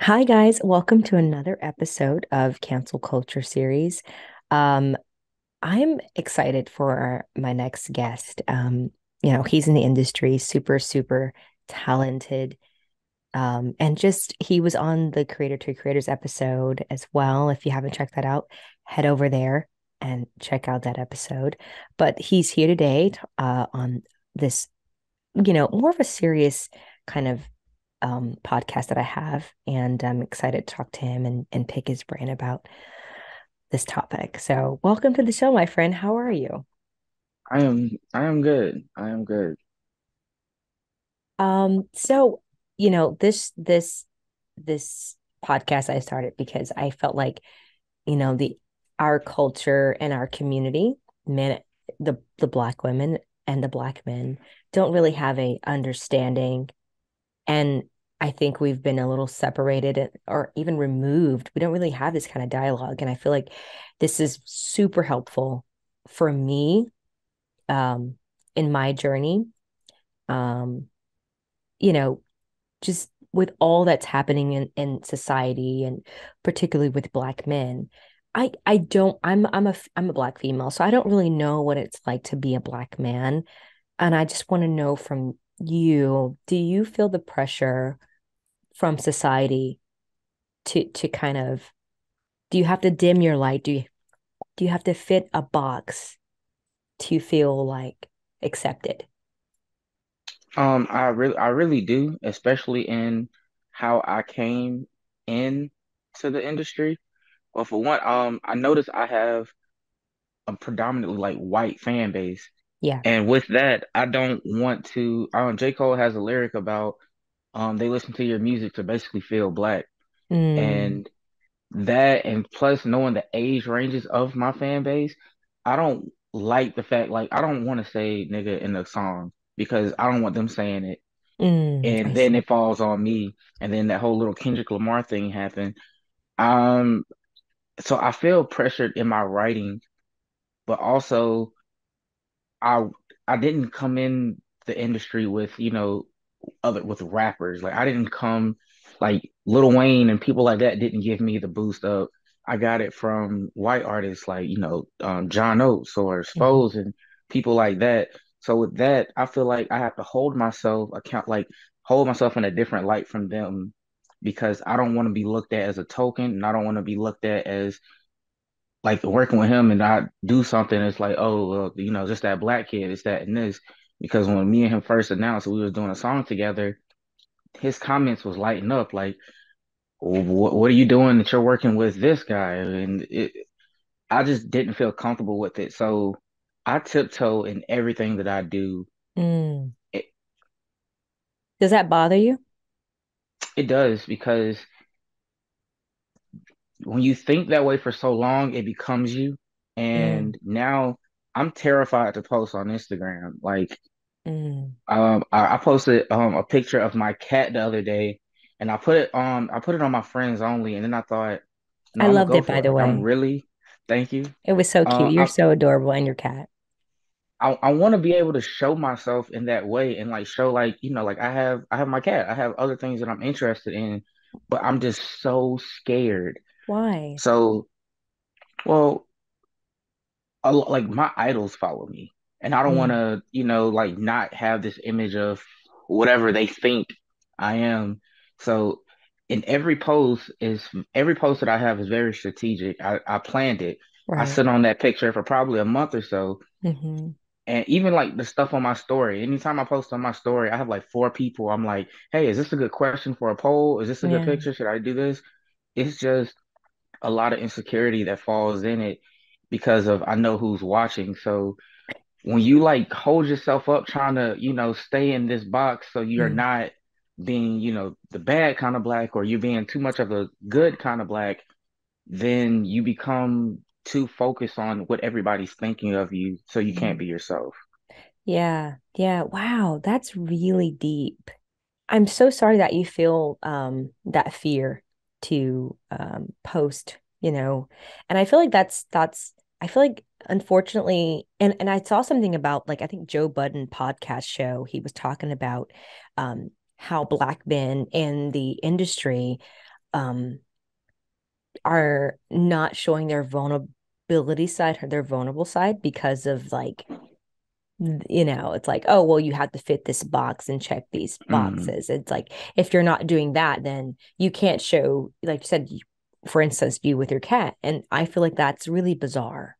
Hi, guys. Welcome to another episode of Cancel Culture Series. Um, I'm excited for my next guest. Um, you know, he's in the industry, super, super talented. Um, and just he was on the Creator to Creators episode as well. If you haven't checked that out, head over there and check out that episode. But he's here today uh, on this, you know, more of a serious kind of um, podcast that I have, and I'm excited to talk to him and, and pick his brain about this topic. So, welcome to the show, my friend. How are you? I am I am good. I am good. Um, so you know this this this podcast I started because I felt like you know the our culture and our community, men, the the black women and the black men don't really have a understanding and I think we've been a little separated or even removed. We don't really have this kind of dialogue. And I feel like this is super helpful for me um, in my journey. Um, you know, just with all that's happening in, in society and particularly with black men. I, I don't I'm I'm a I'm a black female so I don't really know what it's like to be a black man and I just want to know from you do you feel the pressure from society to to kind of do you have to dim your light do you do you have to fit a box to feel like accepted Um, I really I really do, especially in how I came in to the industry. Well, for one, um, I noticed I have a predominantly like white fan base, yeah and with that, I don't want to. Um, J. Cole has a lyric about um they listen to your music to basically feel black, mm, and that, and plus knowing the age ranges of my fan base, I don't like the fact like I don't want to say nigga in the song because I don't want them saying it. Mm, i and then see. it falls on me, and then that whole little Kendrick Lamar thing happened. Um, so I feel pressured in my writing, but also I I didn't come in the industry with, you know, other with rappers. Like I didn't come like Lil Wayne and people like that didn't give me the boost up. I got it from white artists like, you know, um, John Oates or Mhm. Spose and people like that. So with that, I feel like I have to hold myself account, like hold myself in a different light from them because I don't want to be looked at as a token and I don't want to be looked at as like working with him and I do something, it's like, oh, well, you know, just that black kid, it's that and this. Because when me and him first announced we was doing a song together, his comments was lighting up like, what, what are you doing that you're working with this guy? And it, I just didn't feel comfortable with it. So I tiptoe in everything that I do. mm. It, does that bother you it does because when you think that way for so long, it becomes you. mm, And now I'm terrified to post on Instagram. Like, mm. Um, I, I posted um a picture of my cat the other day, and I put it on I put it on my friends only, and then I thought, no, i I'm loved it by it. the Like I'm way really, thank you. it was so cute Uh, you're I so adorable and your cat I, I want to be able to show myself in that way, and like show like you know like I have I have my cat, I have other things that I'm interested in, but I'm just so scared. why So, well, a, like my idols follow me, and I don't want mm, to you know like not have this image of whatever they think I am. So in every post is every post that I have is very strategic. I, I planned it. I sit on that picture for probably a month or so. hmm And even like the stuff on my story, anytime I post on my story, I have like four people. I'm like, hey, is this a good question for a poll? Is this a good picture? Should I do this? It's just a lot of insecurity that falls in it because of I know who's watching. So when you like hold yourself up trying to, you know, stay in this box so you're mm. not being, you know, the bad kind of black or you're being too much of a good kind of black, then you become too focused on what everybody's thinking of you, so you can't Mm. be yourself. yeah yeah wow that's really deep I'm so sorry that you feel um that fear to um post, you know. And I feel like that's that's I feel like unfortunately and and I saw something about like I think Joe Budden podcast show, he was talking about um how black men in the industry um are not showing their vulnerability side or their vulnerable side because of like you know it's like oh well you have to fit this box and check these Mm, boxes it's like if you're not doing that then you can't show like you said for instance you with your cat and i feel like that's really bizarre.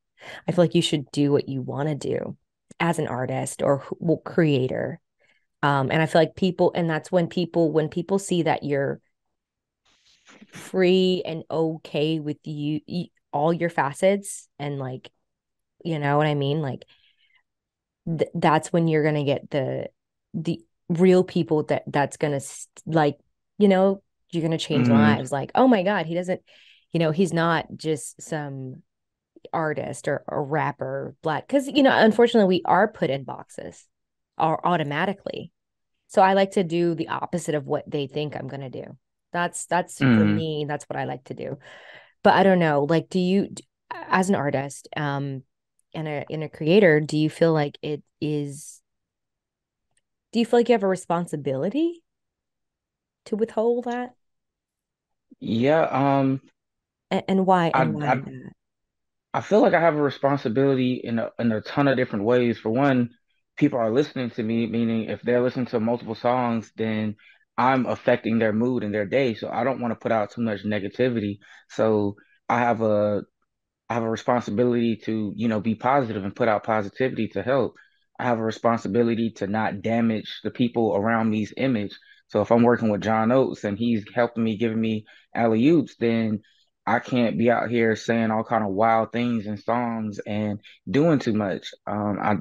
I feel like you should do what you want to do as an artist or well, creator. Um and i feel like people and that's when people when people see that you're free and okay with you, you all your facets and like you know what i mean? Like th- that's when you're gonna get the the real people that that's gonna like you know you're gonna change mm, lives like oh my god he doesn't you know he's not just some artist or a rapper black because you know unfortunately we are put in boxes or automatically. So i like to do the opposite of what they think i'm gonna do. That's that's for mm. me that's what i like to do. But i don't know like do you as an artist um and a and a creator do you feel like it is do you feel like you have a responsibility to withhold that Yeah, um, and, and why I, why I that I feel like I have a responsibility in a in a ton of different ways. For one, people are listening to me, meaning if they're listening to multiple songs, then I'm affecting their mood and their day. So I don't want to put out too much negativity. So I have a I have a responsibility to, you know, be positive and put out positivity to help. I have a responsibility to not damage the people around me's image. So if I'm working with John Oates and he's helping me, giving me alley oops, then I can't be out here saying all kind of wild things in songs and doing too much. Um, I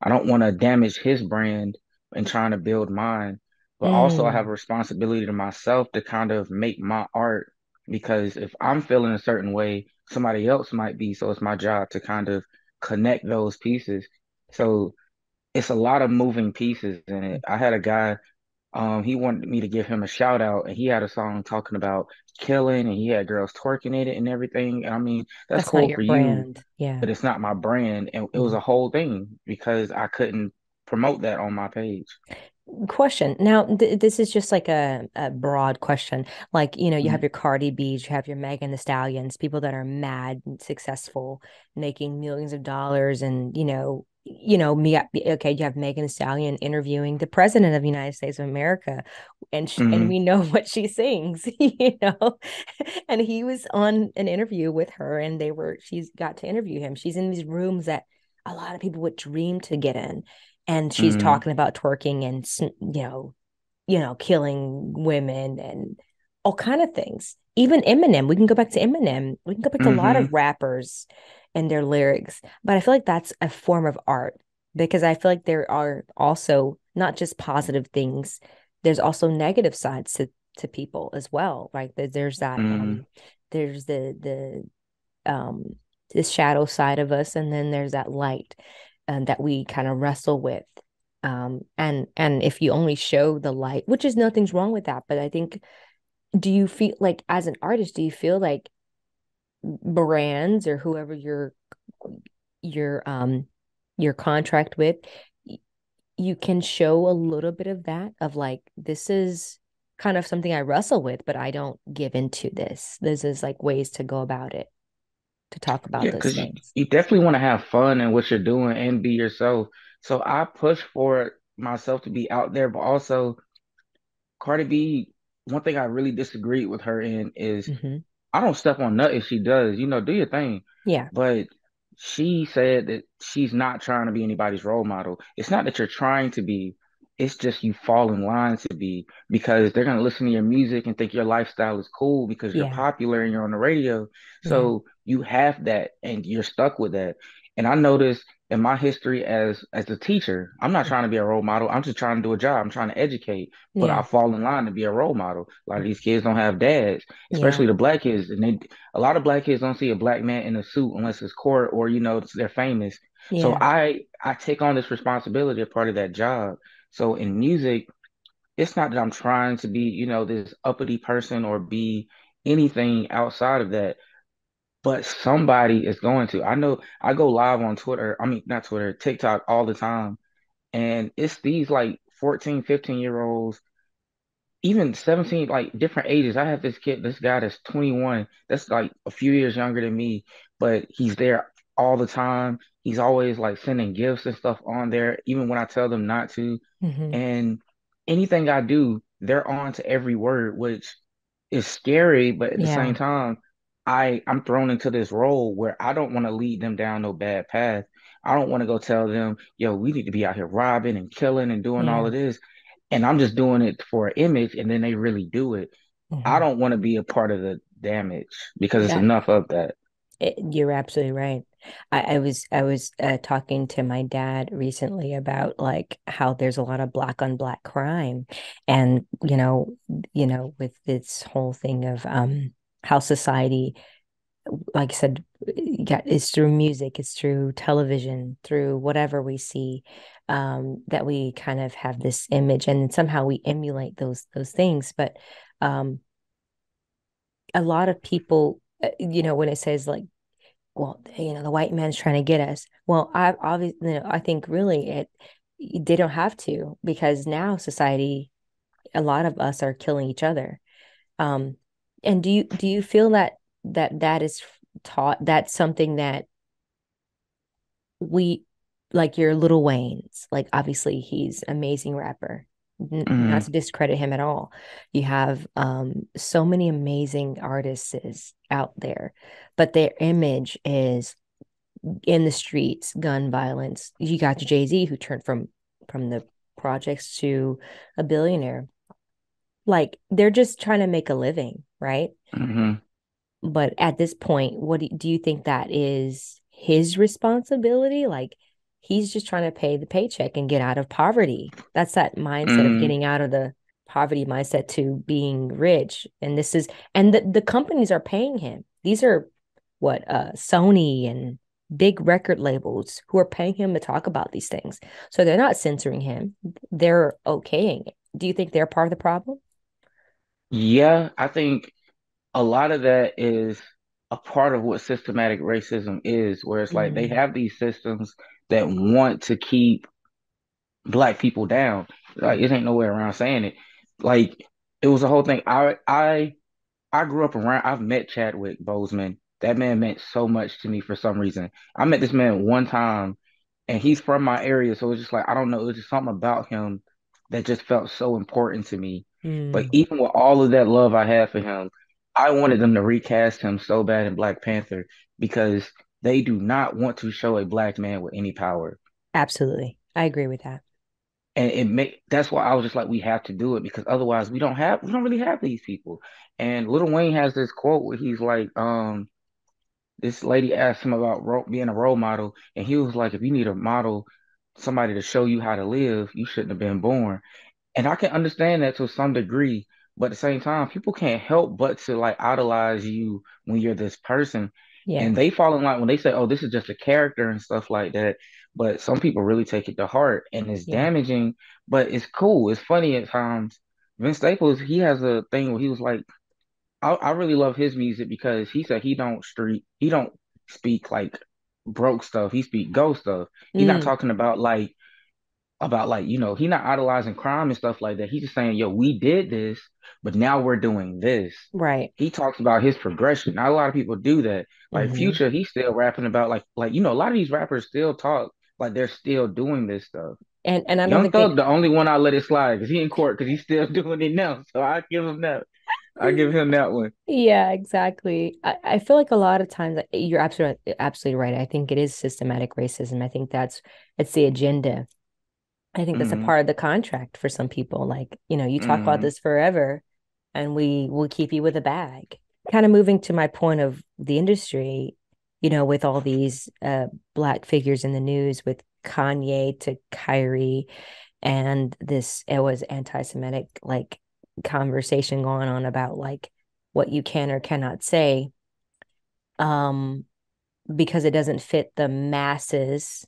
I don't want to damage his brand and trying to build mine, but also I have a mm, responsibility to myself to kind of make my art because if I'm feeling a certain way somebody else might be. So it's my job to kind of connect those pieces. So it's a lot of moving pieces in it. I had a guy, um, he wanted me to give him a shout out, and he had a song talking about killing, and he had girls twerking in it and everything. And I mean, that's that's cool for you, yeah but it's not my brand. And it was Mhm. a whole thing because I couldn't promote that on my page. question now th- this is just like a, a broad question like you know you have Mm, your cardi b's you have your Megan Thee Stallions people that are mad and successful making millions of dollars and you know you know me okay you have Megan Thee Stallion interviewing the president of the united states of america and sh- and mm, we know what she sings you know? And he was on an interview with her and they were she's got to interview him. She's in these rooms that a lot of people would dream to get in and she's mm, talking about twerking and you know you know killing women and all kind of things. Even eminem we can go back to eminem. We can go back to a lot mm-hmm, of rappers and their lyrics but i feel like that's a form of art because i feel like there are also not just positive things there's also negative sides to to people as well right? There's that mm, um there's the the um the shadow side of us and then there's that light um, that we kind of wrestle with um, and and if you only show the light which is nothing's wrong with that but i think do you feel like as an artist do you feel like brands or whoever your your um your contract with you can show a little bit of that of like this is kind of something i wrestle with but i don't give into this. This is like ways to go about it to talk about Yeah, those things. you definitely want to have fun in what you're doing and be yourself. So I push for myself to be out there, but also Cardi B, one thing I really disagreed with her in is hmm I don't step on nothing she does. You know, do your thing. yeah But she said that she's not trying to be anybody's role model. It's not that you're trying to be, it's just you fall in line to be because they're going to listen to your music and think your lifestyle is cool because you're yeah popular and you're on the radio. yeah So you have that and you're stuck with that. And I noticed in my history as as a teacher, I'm not trying to be a role model. I'm just trying to do a job. I'm trying to educate, but I fall in line to be a role model. A lot of these kids don't have dads, yeah especially the black kids, and they a lot of black kids don't see a black man in a suit unless it's court or you know they're famous. So I I take on this responsibility, a part of that job. So in music, it's not that I'm trying to be you know this uppity person or be anything outside of that, but somebody is going to. I know I go live on Twitter. I mean not Twitter, TikTok all the time, and it's these like 14, 15 year olds even 17, like different ages. I have this kid, this guy that's 21, that's like a few years younger than me, but he's there all the time. He's always like sending gifts and stuff on there, even when I tell them not to. Mm-hmm. And anything I do, they're on to every word, which is scary, but at the same time, I I'm thrown into this role where I don't want to lead them down no bad path. I don't want to go tell them, yo, we need to be out here robbing and killing and doing all Yeah. of this. And I'm just doing it for an image, and then they really do it. I Mm-hmm. don't want to be a part of the damage because it's enough of that. It, you're absolutely right. I, I was I was uh, talking to my dad recently about like how there's a lot of black on black crime, and you know, you know, with this whole thing of um how society, like I said, yeah, it's through music, it's through television, through whatever we see, um, that we kind of have this image, and somehow we emulate those those things. But um, a lot of people, uh, you know, when it says like well, you know, the white man's trying to get us. Well, I obviously, you know, I think really it they don't have to because now society, a lot of us are killing each other. Um, and do you do you feel that that that is taught? That's something that we like your Little Wayne's. Like obviously he's amazing rapper. N- not to discredit him at all. You have um so many amazing artists is out there, but their image is in the streets, gun violence. You got Jay-Z who turned from from the projects to a billionaire. Like they're just trying to make a living, right? hmm But at this point, what do, do you think that is his responsibility? Like he's just trying to pay the paycheck and get out of poverty. That's that mindset of mm getting out of the poverty mindset to being rich. And this is and the, the companies are paying him. These are what uh Sony and big record labels who are paying him to talk about these things. So they're not censoring him. They're okaying it. Do you think they're part of the problem? Yeah, I think a lot of that is a part of what systematic racism is, where it's like they Mm, have these systems that want to keep black people down. Like it ain't no way around saying it. Like it was a whole thing. I I I grew up around. I've met Chadwick Boseman. That man meant so much to me for some reason. I met this man one time, and he's from my area, so it's just like I don't know. It was just something about him that just felt so important to me. But mm, even with all of that love I had for him, I wanted them to recast him so bad in Black Panther because they do not want to show a black man with any power. absolutely. I agree with that. And it make that's why I was just like, we have to do it because otherwise we don't have we don't really have these people. And Little Wayne has this quote where he's like, um, this lady asked him about ro being a role model, and he was like, if you need a model, somebody to show you how to live, you shouldn't have been born. And I can understand that to some degree, but at the same time, people can't help but to like idolize you when you're this person. Yeah. And they fall in line when they say, oh, this is just a character and stuff like that. But some people really take it to heart and it's Yeah. damaging, but it's cool. It's funny at times. Vince Staples, he has a thing where he was like, I, I really love his music because he said he don't street, he don't speak like broke stuff. He speak ghost stuff. He's not Mm, talking about like about like you know he not idolizing crime and stuff like that he's just saying yo we did this but now we're doing this right. he talks about his progression not a lot of people do that like hmm future he's still rapping about like like you know a lot of these rappers still talk like they're still doing this stuff And and I don't young think they thug the only one i let it slide because he in court because he's still doing it now so i give him that i give him that one Yeah, exactly. I, I feel like a lot of times you're absolutely absolutely right. I think it is systematic racism. I think that's it's the agenda. I think that's a mm-hmm, part of the contract for some people. Like, you know, you talk about mm-hmm, this forever and we will keep you with a bag. Kind of moving to my point of the industry, you know, with all these uh black figures in the news with Kanye to Kyrie and this it was anti-Semitic like conversation going on about like what you can or cannot say um because it doesn't fit the masses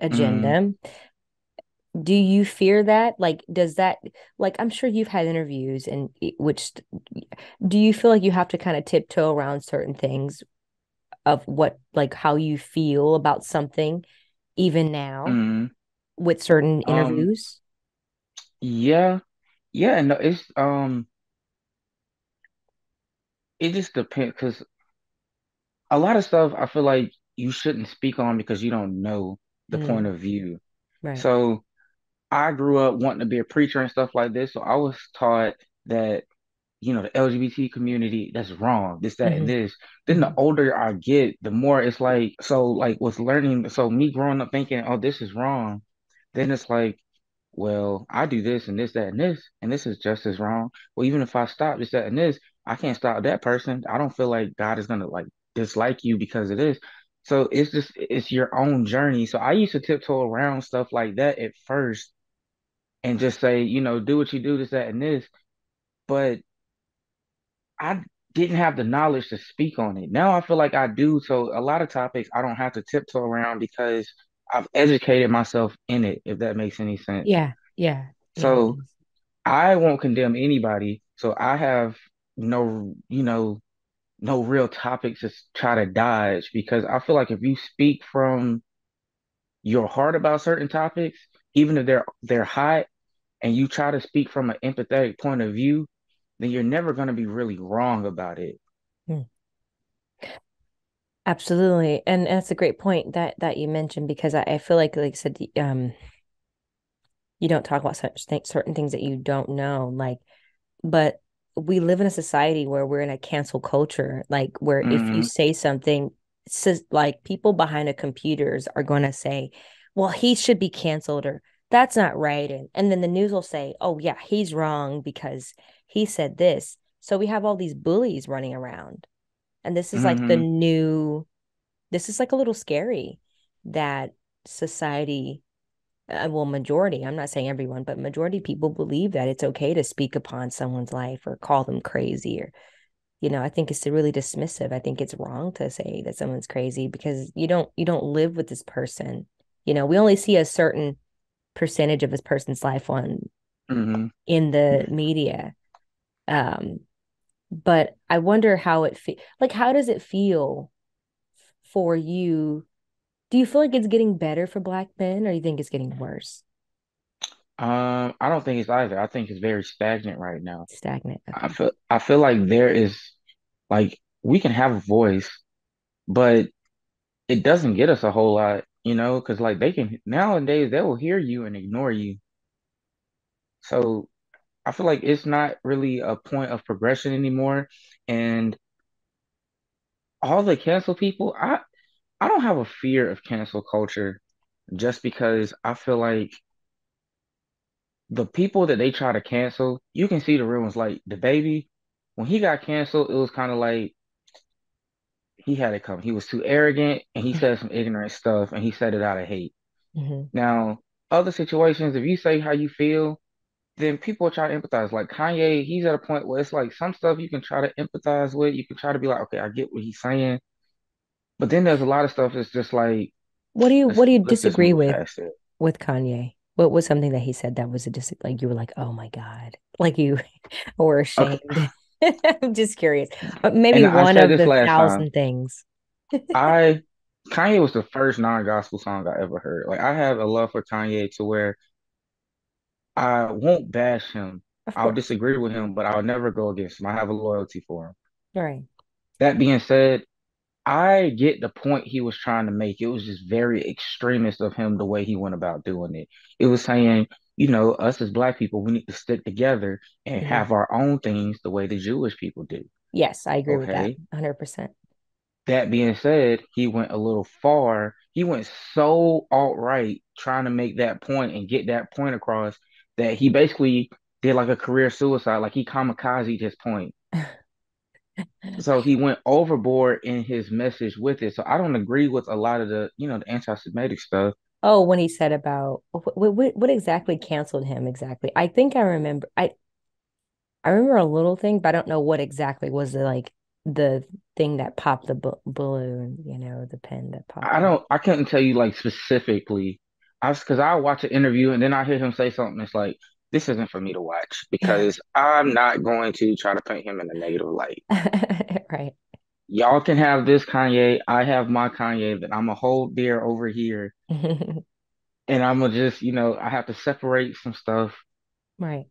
mm-hmm. agenda do you fear that like does that like i'm sure you've had interviews and which do you feel like you have to kind of tiptoe around certain things of what like how you feel about something even now mm-hmm. with certain um interviews yeah yeah, no, it's um, it just depends because a lot of stuff I feel like you shouldn't speak on because you don't know the Mm, point of view. right. So I grew up wanting to be a preacher and stuff like this, so I was taught that you know, the LGBT community, that's wrong, this, that, and hmm this. Then the hmm older I get, the more it's like, so like with learning, so me growing up thinking, oh, this is wrong, then it's like, well, I do this and this, that, and this, and this is just as wrong. Well, even if I stop this, that, and this, I can't stop that person. I don't feel like God is gonna like dislike you because of this. So it's just it's your own journey. So I used to tiptoe around stuff like that at first and just say, you know, do what you do, this, that, and this. But I didn't have the knowledge to speak on it. Now I feel like I do. So a lot of topics I don't have to tiptoe around because I've educated myself in it, if that makes any sense. Yeah, yeah, yeah. So does. I won't condemn anybody. So I have no, you know, no real topics to try to dodge because I feel like if you speak from your heart about certain topics, even if they're they're hot, and you try to speak from an empathetic point of view, then you're never going to be really wrong about it. Mm, Absolutely. And that's a great point that that you mentioned because I, I feel like like I said, um, you don't talk about such things, certain things that you don't know. Like, but we live in a society where we're in a cancel culture, like where if you hmm say something, like people behind the computers are going to say, well, he should be canceled or that's not right. And, and then the news will say, oh, yeah, he's wrong because he said this. So we have all these bullies running around. And this is like the hmm new, this is like a little scary that society uh, well, majority, I'm not saying everyone, but majority people believe that it's okay to speak upon someone's life or call them crazy or, you know, I think it's really dismissive. I think it's wrong to say that someone's crazy because you don't you don't live with this person. You know, we only see a certain percentage of this person's life on hmm in the media. Um, but I wonder how it fe- like how does it feel for you? Do you feel like it's getting better for black men or do you think it's getting worse? Um, I don't think it's either. I think it's very stagnant right now. Stagnant. I feel I feel like there is like we can have a voice, but it doesn't get us a whole lot, you know, because like they can nowadays they will hear you and ignore you. So I feel like it's not really a point of progression anymore. And all the cancel people, I I don't have a fear of cancel culture just because I feel like the people that they try to cancel, you can see the real ones. Like DaBaby, when he got canceled, it was kind of like he had it coming. He was too arrogant and he said some ignorant stuff and he said it out of hate. hmm Now, other situations, if you say how you feel, then people try to empathize. Like Kanye, he's at a point where it's like some stuff you can try to empathize with. You can try to be like, okay, I get what he's saying. But then there's a lot of stuff that's just like, What do you what do you disagree with with Kanye? What was something that he said that was a dis like you were like, oh my God, like you were Okay. I'm just curious. Uh, maybe And one of the last time. thousand things. I Kanye was the first non-gospel song I ever heard. Like I have a love for Kanye to where I won't bash him. I'll disagree with him, but I'll never go against him. I have a loyalty for him. Right. That being said, I get the point he was trying to make. It was just very extremist of him the way he went about doing it. It was saying, you know, us as black people, we need to stick together and Mhm. have our own things the way the Jewish people do. Yes, I agree with that. 100%. That being said, he went a little far. He went so alt-right trying to make that point and get that point across that he basically did like a career suicide, like he kamikazed his point. So he went overboard in his message with it. So I don't agree with a lot of the, you know, the anti-Semitic stuff. Oh, when he said about what, what what exactly canceled him exactly? I think I remember. I I remember a little thing, but I don't know what exactly was the like the thing that popped the bu balloon, you know, the pen that popped I don't, I couldn't tell you like specifically. I was because I watch an interview and then I hear him say something. It's like this isn't for me to watch because I'm not going to try to paint him in a negative light. Right. Y'all can have this Kanye. I have my Kanye that I'm a hold dear over here. And I'm gonna just, you know, I have to separate some stuff. Right.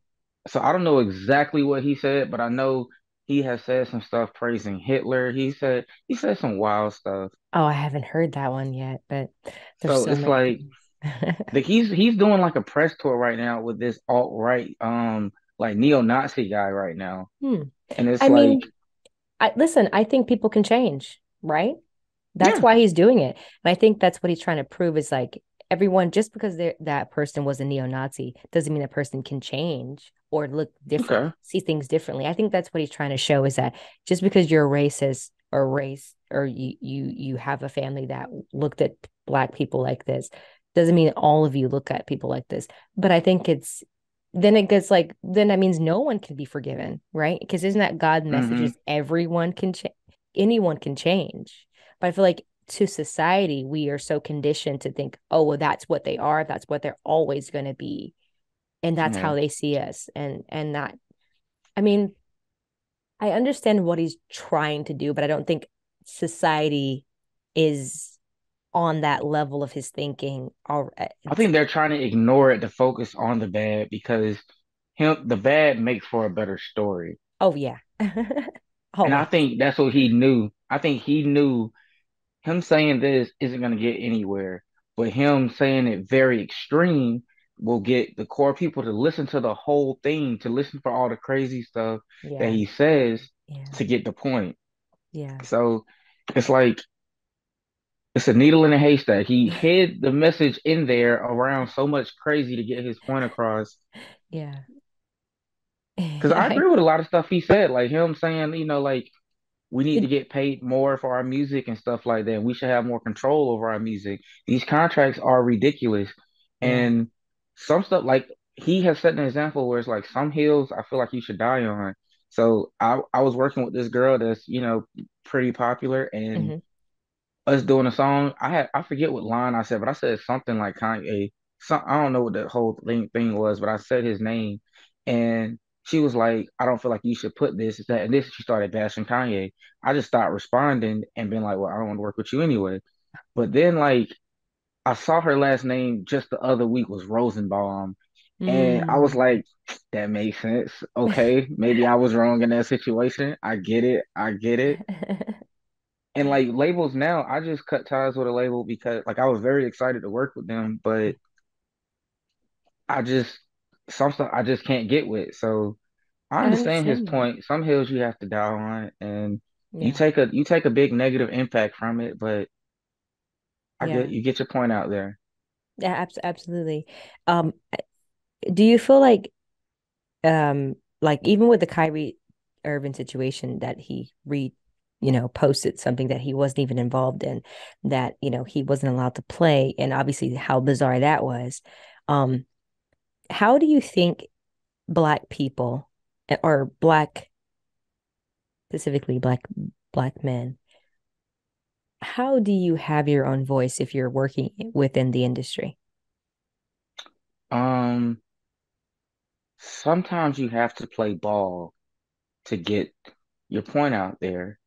so I don't know exactly what he said, but I know he has said some stuff praising Hitler. He said he said some wild stuff. Oh, I haven't heard that one yet, but So so it's many like he's he's doing like a press tour right now with this alt right um like neo-Nazi guy right now. Hmm. And it's I like, mean, I listen, I think people can change, right? That's yeah, why he's doing it. And I think that's what he's trying to prove is like everyone, just because that person was a neo-Nazi doesn't mean that person can change or look different, okay. see things differently. I think that's what he's trying to show is that just because you're a racist or race or you you you have a family that looked at black people like this doesn't mean all of you look at people like this. But I think it's then it gets like then that means no one can be forgiven, right? Because isn't that God's message hmm everyone can change, anyone can change. But I feel like to society, we are so conditioned to think, oh, well, that's what they are, that's what they're always going to be, and that's Yeah. how they see us. And and that, I mean, I understand what he's trying to do, but I don't think society is on that level of his thinking. Or eh, I think they're trying to ignore it to focus on the bad because him the bad makes for a better story. oh yeah, And I think that's what he knew. I think he knew him saying this isn't going to get anywhere, but him saying it very extreme will get the core people to listen to the whole thing, to listen for all the crazy stuff that he says yeah, to get the point. yeah, So it's like it's a needle in a haystack. He hid the message in there around so much crazy to get his point across. yeah. Because I agree with a lot of stuff he said, like him saying, you know, like we need to get paid more for our music and stuff like that. We should have more control over our music. These contracts are ridiculous. And some stuff like he has set an example where it's like some hills I feel like you should die on. So I I was working with this girl that's, you know, pretty popular and hmm us doing a song. I had I forget what line I said, but I said something like Kanye. Some I don't know what the whole thing thing was, but I said his name, and she was like, "I don't feel like you should put this, that, and this." She started bashing Kanye. I just stopped responding and been like, "Well, I don't want to work with you anyway." But then like I saw her last name just the other week was Rosenbaum, and I was Mm. like, "That makes sense. Okay, maybe I was wrong in that situation. I get it. I get it." And like labels now, I just cut ties with a label because like I was very excited to work with them, but I just some stuff I just can't get with. So I I understand his understand that. point. Some hills you have to die on, and you take a you take a big negative impact from it, but I get you get your point out there. yeah, absolutely. Um, do you feel like um like even with the Kyrie Irving situation that he re you know posted something that he wasn't even involved in that you know he wasn't allowed to play and obviously how bizarre that was um how do you think black people eh, or black specifically black black men how do you have your own voice if you're working within the industry Um, sometimes you have to play ball to get your point out there.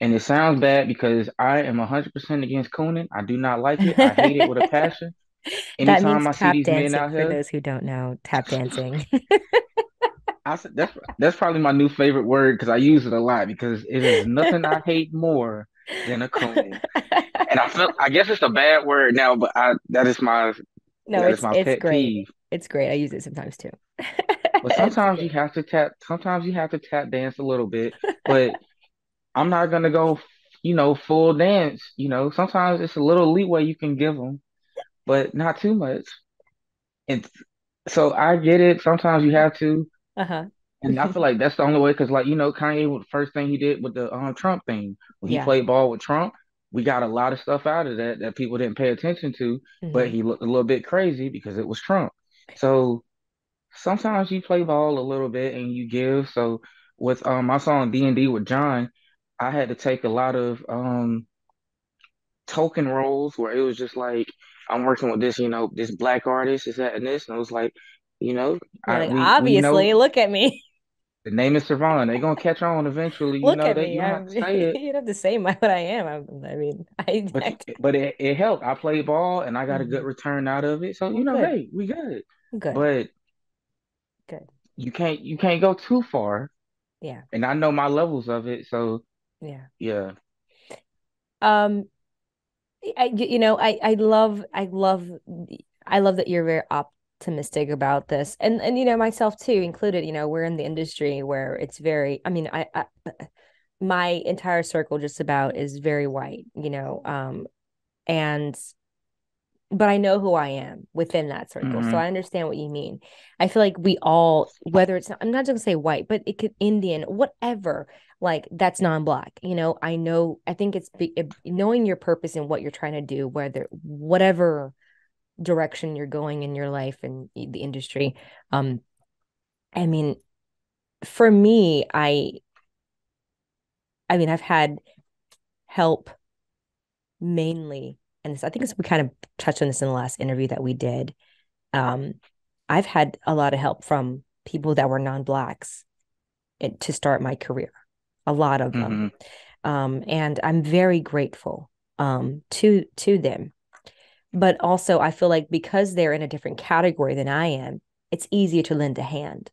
And it sounds bad because I am 100% against Coonan. I do not like it. I hate it with a passion. that Anytime means I see tap these men dancing out for here, those who don't know tap dancing I said that's that's probably my new favorite word because I use it a lot because it is nothing I hate more than a Conan. And I feel I guess it's a bad word now, but I that is my No, that it's my it's pet great. peeve. It's great. I use it sometimes too. But sometimes you have to tap sometimes you have to tap dance a little bit. But I'm not gonna go, you know, full dance. You know, sometimes it's a little leeway you can give them, but not too much. And so I get it. Sometimes you have to. Uh-huh. And I feel like that's the only way, because like you know, Kanye, the first thing he did with the um Trump thing, when he Yeah. played ball with Trump, we got a lot of stuff out of that that people didn't pay attention to, but hmm he looked a little bit crazy because it was Trump. So sometimes you play ball a little bit and you give. So with um my song D and D with John, I had to take a lot of um token roles where it was just like I'm working with this, you know, this black artist, is that and this, and I was like, you know, I like, we we obviously, know look at me. The name is CerVon. They're gonna catch on eventually. You Look know at that me. you don't have to say it, you don't have to say my what I am. I'm, I mean, I, but I but it, it helped. I played ball and I got a good Mhm. return out of it. So you know, good. hey, we good. Good. But Good. you can't you can't go too far. Yeah. And I know my levels of it, so Yeah. yeah. Um, I, you know, I, I love, I love, I love that you're very optimistic about this, and and you know myself too included. You know, we're in the industry where it's very. I mean, I, I my entire circle just about is very white. You know, um, and but I know who I am within that circle. So hmm I understand what you mean. I feel like we all, whether it's, I'm not gonna say white, but it could Indian, whatever, like that's non-black. You know, I know, I think it's it, knowing your purpose and what you're trying to do, whether whatever direction you're going in your life and the industry. Um, I mean, for me, I, I mean, I've had help mainly, and this, I think we kind of touched on this in the last interview that we did um, I've had a lot of help from people that were non-blacks to start my career, a lot of them. hmm Um, and I'm very grateful um, to to them. But also I feel like because they're in a different category than I am, it's easier to lend a hand.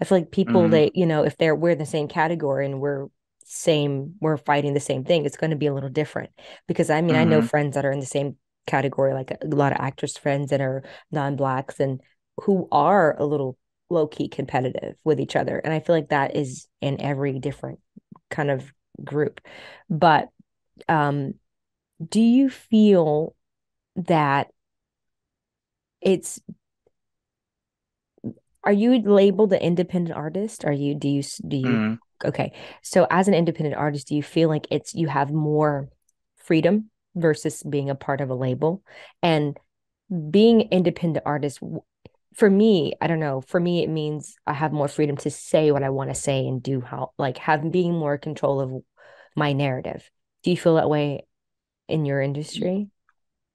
I feel like people hmm they, you know, if they're we're in the same category and we're same, we're fighting the same thing, it's going to be a little different. Because I mean, I know hmm friends that are in the same category, like a, a lot of actress friends that are non-blacks and who are a little low-key competitive with each other. And I feel like that is in every different kind of group. But um, do you feel that it's are you labeled an independent artist? Are you do you do you hmm okay. So as an independent artist, do you feel like it's you have more freedom versus being a part of a label? And being independent artist for me, I don't know, for me it means I have more freedom to say what I want to say and do how like have being more control of my narrative. Do you feel that way in your industry?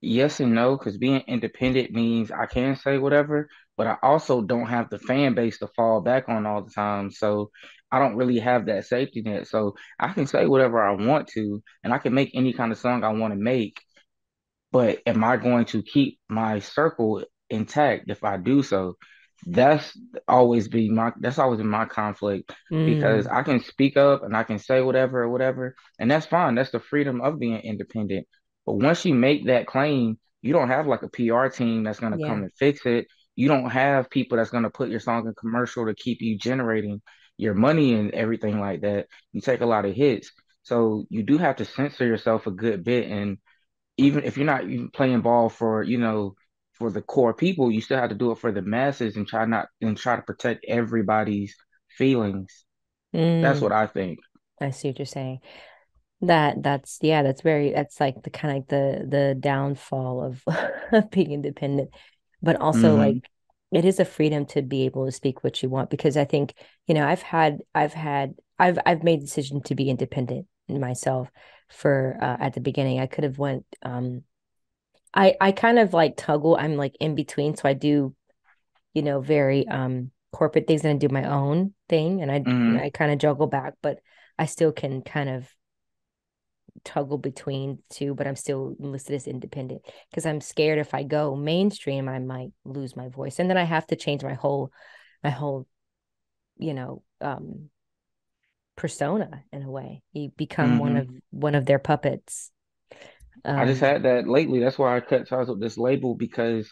Yes and no, because being independent means I can say whatever, but I also don't have the fan base to fall back on all the time. So I don't really have that safety net. So I can say whatever I want to, and I can make any kind of song I want to make. But am I going to keep my circle intact if I do so? That's always be my that's always been my conflict because Mm, I can speak up and I can say whatever or whatever, and that's fine. That's the freedom of being independent. But once you make that claim, you don't have like a PR team that's gonna yeah. come and fix it. You don't have people that's gonna put your song in commercial to keep you generating your money and everything like that. You take a lot of hits. So you do have to censor yourself a good bit and even if you're not even playing ball for, you know, for the core people, you still have to do it for the masses and try not and try to protect everybody's feelings. That's Mm, what I think. I see what you're saying. That that's yeah, that's very that's like the kind of like the the downfall of of being independent, but also like hmm it is a freedom to be able to speak what you want because I think, you know, I've had I've had I've I've made the decision to be independent myself for uh, at the beginning. I could have went um I I kind of like toggle. I'm like in between, so I do, you know, very um corporate things and I do my own thing and I hmm I kind of juggle back, but I still can kind of toggle between two, but I'm still listed as independent because I'm scared if I go mainstream, I might lose my voice. And then I have to change my whole my whole, you know, um persona in a way. You become one hmm of one of their puppets. I just Um had that lately. That's why I cut ties with this label because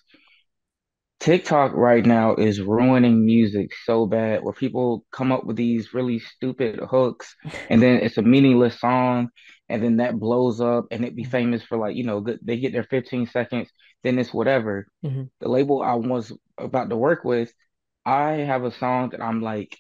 TikTok right now is ruining music so bad, where people come up with these really stupid hooks, and then it's a meaningless song, and then that blows up, and it be famous for like, you know, good, they get their 15 seconds, then it's whatever. mhm. The label I was about to work with, I have a song that I'm like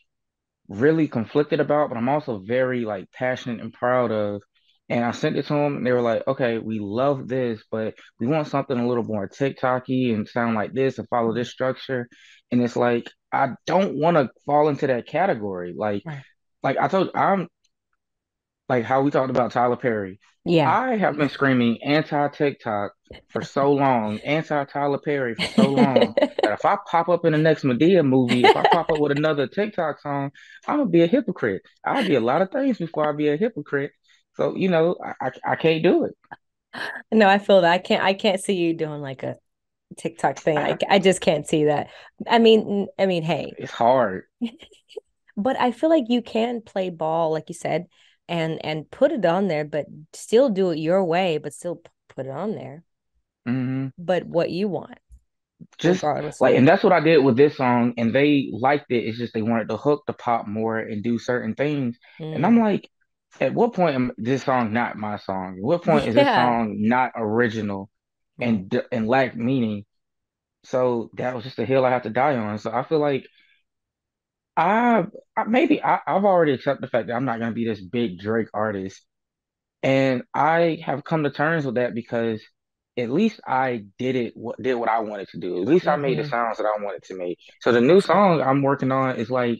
really conflicted about, but I'm also very like passionate and proud of. And I sent it to them, and they were like, "Okay, we love this, but we want something a little more TikToky and sound like this and follow this structure." And it's like I don't want to fall into that category. Like, Right. like I told, I'm like how we talked about Tyler Perry. Yeah. I have been screaming anti-TikTok for so long, anti-Tyler Perry for so long that if I pop up in the next Madea movie, if I pop up with another TikTok song, I'm gonna be a hypocrite. I'll be a lot of things before I be a hypocrite. So, you know, I, I, I can't do it. No, I feel that. I can't I can't see you doing like a TikTok thing. I, I just can't see that. I mean, I mean, hey, it's hard. but I feel like you can play ball, like you said, and and put it on there, but still do it your way, but still put it on there. Mm-hmm. But what you want, just like, and that's what I did with this song, and they liked it. It's just they wanted the hook to pop more and do certain things, mm. and I'm mm. like, at what point this song not my song? At what point is this song not original and mm. and lack meaning? So that was just a hill I have to die on. So I feel like I, I maybe I, I've already accepted the fact that I'm not gonna be this big Drake artist, and I have come to terms with that because at least I did it what did what I wanted to do. At least mm-hmm. I made the mm-hmm. sounds that I wanted to make. So the new song I'm working on is like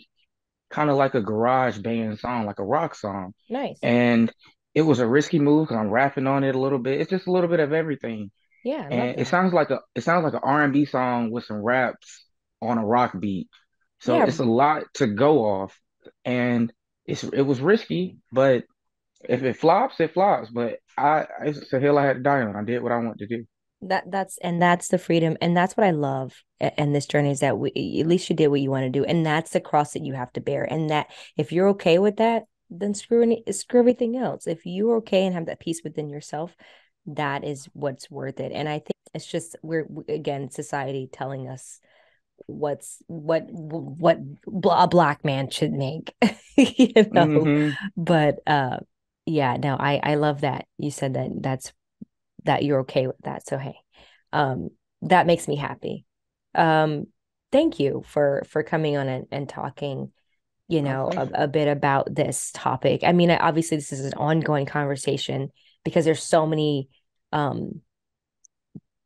kind of like a garage band song, like a rock song. Nice. And it was a risky move because I'm rapping on it a little bit. It's just a little bit of everything. Yeah. and it sounds like a it sounds like an R and B song with some raps on a rock beat. So yeah. it's a lot to go off. And it's it was risky, but if it flops, it flops. But I it's a hill I had to die on. I did what I wanted to do that that's and that's the freedom and that's what i love and this journey is that we at least you did what you want to do and that's the cross that you have to bear and that if you're okay with that then screw any screw everything else if you're okay and have that peace within yourself that is what's worth it and i think it's just we're again society telling us what's what what a black man should make you know mm-hmm. but uh yeah no i i love that you said that that's that you're okay with that. So hey, um, that makes me happy. Um, thank you for for coming on and, and talking you know a, a, bit about this topic i mean obviously this is an ongoing conversation because there's so many um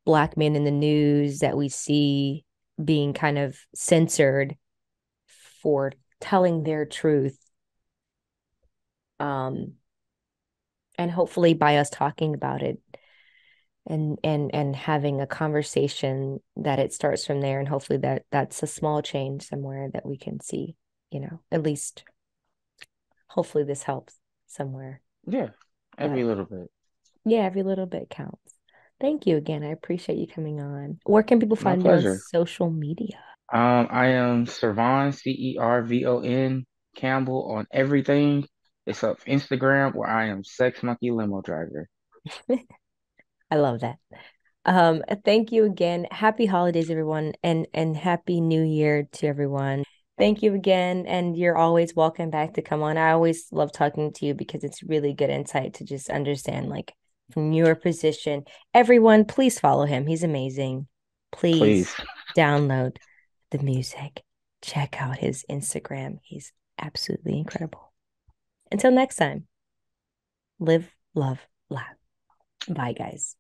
black men in the news that we see being kind of censored for telling their truth um and hopefully by us talking about it and and and having a conversation that it starts from there and hopefully that that's a small change somewhere that we can see you know at least hopefully this helps somewhere. Yeah every yeah. little bit. Yeah every little bit counts. Thank you again i appreciate you coming on. Where can people find you on social media? Um i am CerVon c-e-r-v-o-n campbell on everything. It's up instagram where i am sex monkey limo driver I love that. Um, thank you again. Happy holidays, everyone, and and happy new year to everyone. Thank you again, and you're always welcome back to come on. I always love talking to you because it's really good insight to just understand, like from your position. Everyone, please follow him. He's amazing. Please, please. download the music. Check out his Instagram. He's absolutely incredible. Until next time, live, love, laugh. Bye, guys.